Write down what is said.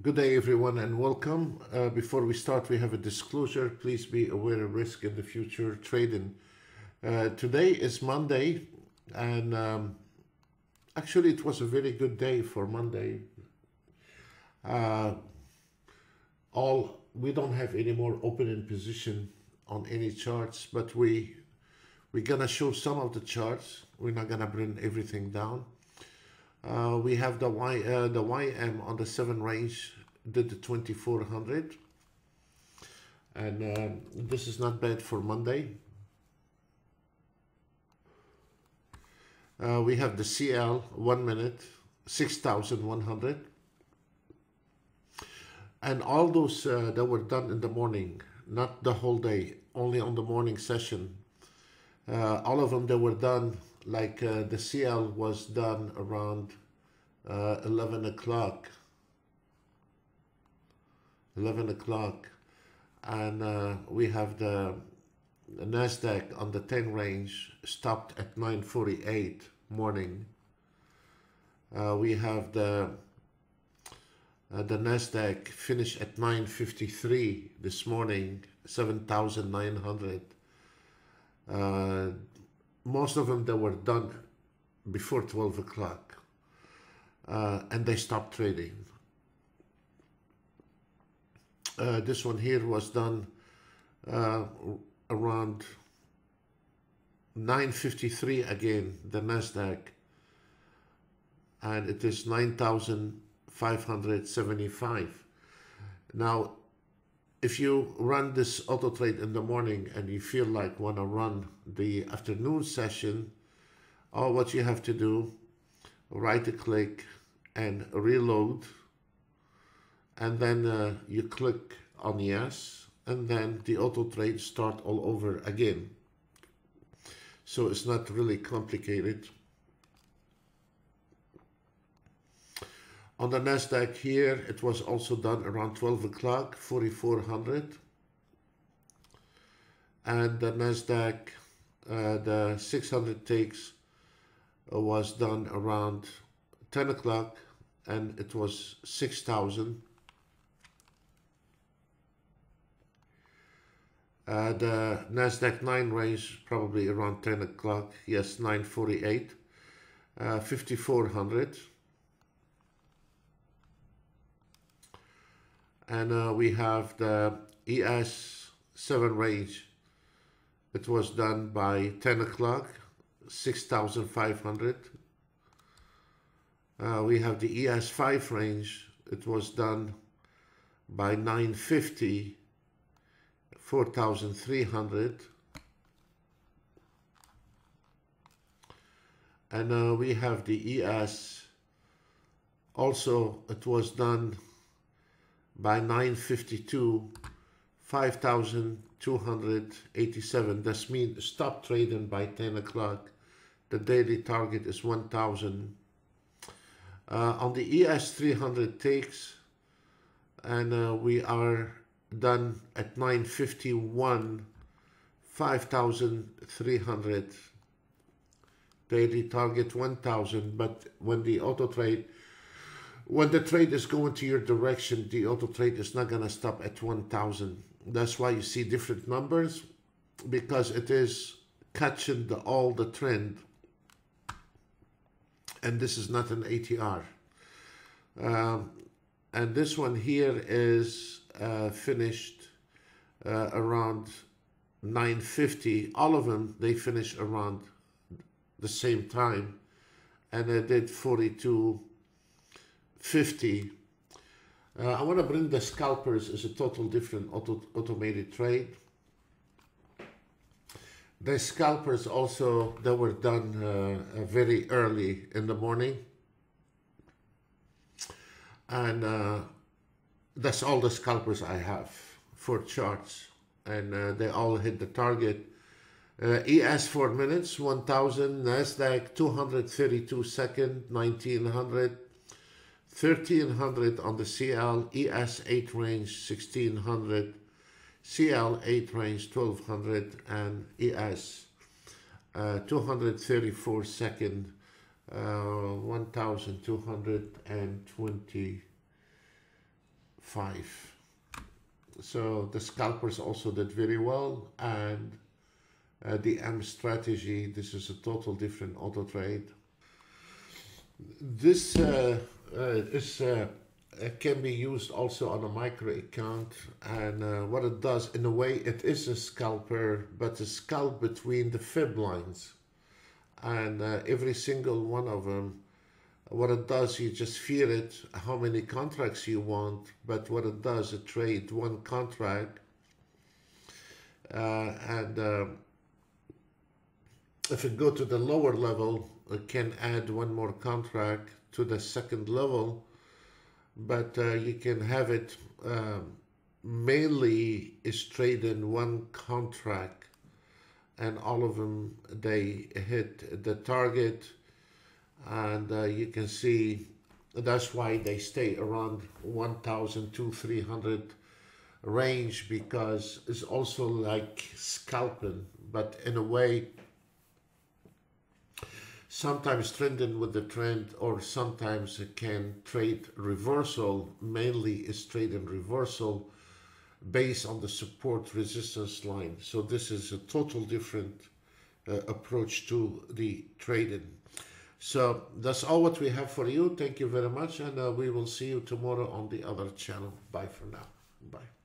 Good day, everyone, and welcome. Uh, before we start, we have a disclosure. Please be aware of risk in the future trading. Uh, today is Monday, and um, actually, it was a very good day for Monday. Uh, all we don't have any more opening position on any charts, but we we're gonna show some of the charts. We're not gonna bring everything down. Uh, we have the Y uh, the YM on the seven range did the 2400 and uh, this is not bad for Monday. Uh, we have the CL one minute 6100 and all those uh, that were done in the morning not the whole day only on the morning session uh, all of them that were done like uh, the CL was done around uh, 11 o'clock. 11 o'clock. And uh, we have the, the Nasdaq on the 10 range stopped at 948 morning. Uh, we have the uh, the Nasdaq finished at 953 this morning 7900 uh, most of them that were done before 12 o'clock uh, and they stopped trading uh, this one here was done uh, around 953 again, the Nasdaq, and it is 9,575. Now, if you run this auto trade in the morning and you feel like want to run the afternoon session, all what you have to do, right click and reload. And then uh, you click on yes and then the auto trade start all over again. So it's not really complicated on the Nasdaq here it was also done around 12 o'clock 4400 and the Nasdaq uh, the 600 takes uh, was done around 10 o'clock and it was 6000 Uh, the Nasdaq 9 range probably around 10 o'clock. Yes, 948, uh, 5400. And uh, we have the ES 7 range. It was done by 10 o'clock, 6500. Uh, we have the ES 5 range. It was done by 950 4,300 and uh, we have the ES also it was done by 952 5,287 that's mean stop trading by 10 o'clock. The daily target is 1,000 uh, on the ES 300 takes and uh, we are done at 951 5300 daily target 1000 but when the auto trade when the trade is going to your direction the auto trade is not going to stop at 1000 that's why you see different numbers because it is catching the, all the trend. And this is not an ATR um, and this one here is uh, finished uh, around 950 all of them they finish around the same time. And I did 4250 uh, I want to bring the scalpers as a total different auto automated trade the scalpers also that were done uh, very early in the morning. And uh, that's all the scalpers I have for charts. And uh, they all hit the target. Uh, ES 4 minutes, 1000, NASDAQ 232 second, 1900, 1300 on the CL, ES 8 range 1600, CL 8 range 1200 and ES uh, 234 second, uh, 1220 five. So the scalpers also did very well and uh, the M strategy, this is a total different auto trade. This uh, uh, is uh, can be used also on a micro account and uh, what it does in a way it is a scalper but a scalp between the fib lines. And uh, every single one of them what it does you just feed it how many contracts you want but what it does it trade one contract uh, and uh, if you go to the lower level you can add one more contract to the second level but uh, you can have it um, mainly is in one contract and all of them they hit the target and uh, you can see that's why they stay around 1000 to 300 range because it's also like scalping but in a way sometimes trending with the trend or sometimes it can trade reversal. Mainly is trading reversal based on the support resistance line. So this is a total different uh, approach to the trading. So that's all what we have for you. Thank you very much and uh, we will see you tomorrow on the other channel. Bye for now. Bye